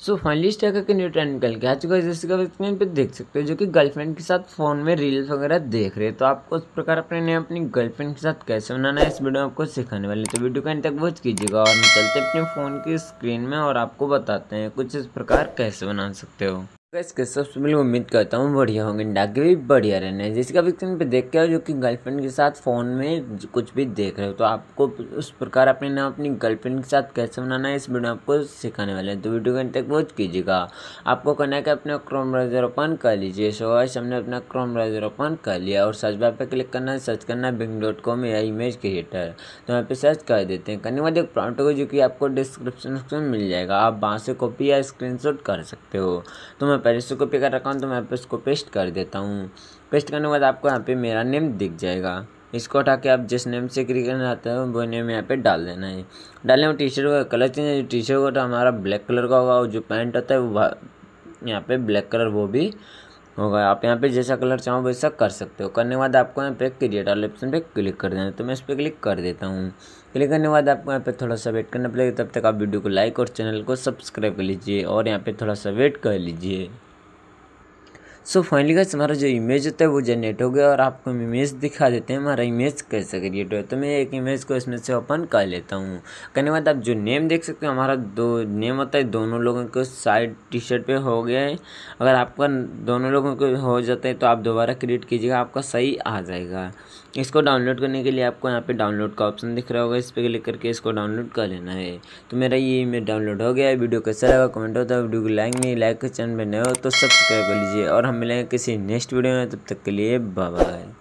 सो finally इस type का new trend निकल के आ चुका है जैसे कि स्क्रीन पर देख सकते हो जो कि गर्लफ्रेंड के साथ फ़ोन में रील्स वगैरह देख रहे हैं। तो आपको उस प्रकार अपने ने अपनी गर्लफ्रेंड के साथ कैसे बनाना है, इस वीडियो में आपको सिखाने वाले तो वीडियो को तक वॉच कीजिएगा और चलते अपने फ़ोन की स्क्रीन में और आपको बताते हैं कुछ इस प्रकार कैसे बना सकते हो। इसके सबसे पहले उम्मीद करता हूँ बढ़िया होंगे, डाके भी बढ़िया रहने जैसे कि स्क्रीन पे देख के जो कि गर्लफ्रेंड के साथ फ़ोन में कुछ भी देख रहे हो तो आपको उस प्रकार अपने नाम अपनी गर्लफ्रेंड के साथ कैसे बनाना है, इस वीडियो आपको सिखाने वाले हैं। तो वीडियो घंटे तक वॉच कीजिएगा। आपको करना है कि अपना क्रोम ब्राउज़र ओपन कर लीजिए। सो आज हमने अपना क्रोम ब्राउज़र ओपन कर लिया और सर्च बार पर क्लिक करना है। सर्च करना है बिंग डॉट कॉम या इमेज क्रिएटर तो यहाँ पर सर्च कर देते हैं। करने के बाद एक प्रॉम्प्ट होगा, जो कि आपको डिस्क्रिप्शन में मिल जाएगा। आप वहाँ से कॉपी या स्क्रीन कर सकते हो। तो मैं पहले इसको कॉपी कर रखा हूँ तो मैं पे इसको पेस्ट कर देता हूँ। पेस्ट करने के बाद आपको यहाँ पे मेरा नेम दिख जाएगा। इसको उठा के आप जिस नेम से क्रिक करना चाहते हो, वो नेम यहाँ पे डाल देना है। डालने में टी शर्ट का कलर चेंज है टी शर्ट का तो हमारा ब्लैक कलर का होगा, और जो पैंट होता है, वो यहाँ पे ब्लैक कलर वो भी होगा। आप यहाँ पे जैसा कलर चाहो वैसा कर सकते हो। करने के बाद आपको यहाँ पे क्रिएट वाले ऑप्शन पे क्लिक कर देना तो मैं इस पर क्लिक कर देता हूँ। क्लिक करने के बाद आपको यहाँ पे थोड़ा सा वेट करना पड़ेगा। तब तक आप वीडियो को लाइक और चैनल को सब्सक्राइब कर लीजिए और यहाँ पे थोड़ा सा वेट कर लीजिए। सो फाइनली गाइस हमारा जो इमेज होता है, वो जनरेट हो गया और आपको हम इमेज दिखा देते हैं, हमारा इमेज कैसे क्रिएट हो। तो मैं एक इमेज को इसमें से ओपन कर लेता हूँ। करने के बाद आप जो नेम देख सकते हो, हमारा दो नेम होता है, दोनों लोगों को साइड टी शर्ट पर हो गया है। अगर आपका दोनों लोगों को हो जाता है तो आप दोबारा क्रिएट कीजिएगा, आपका सही आ जाएगा। इसको डाउनलोड करने के लिए आपको यहाँ पे डाउनलोड का ऑप्शन दिख रहा होगा। इस पर क्लिक करके इसको डाउनलोड कर लेना है। तो मेरा ये इमेज डाउनलोड हो गया है। वीडियो कैसा लगा कमेंट होता है वीडियो को लाइक नहीं लाइक चैनल में नए हो तो सब्सक्राइब कर लीजिए। और हम मिलेंगे किसी नेक्स्ट वीडियो में तब तक के लिए बाय बाय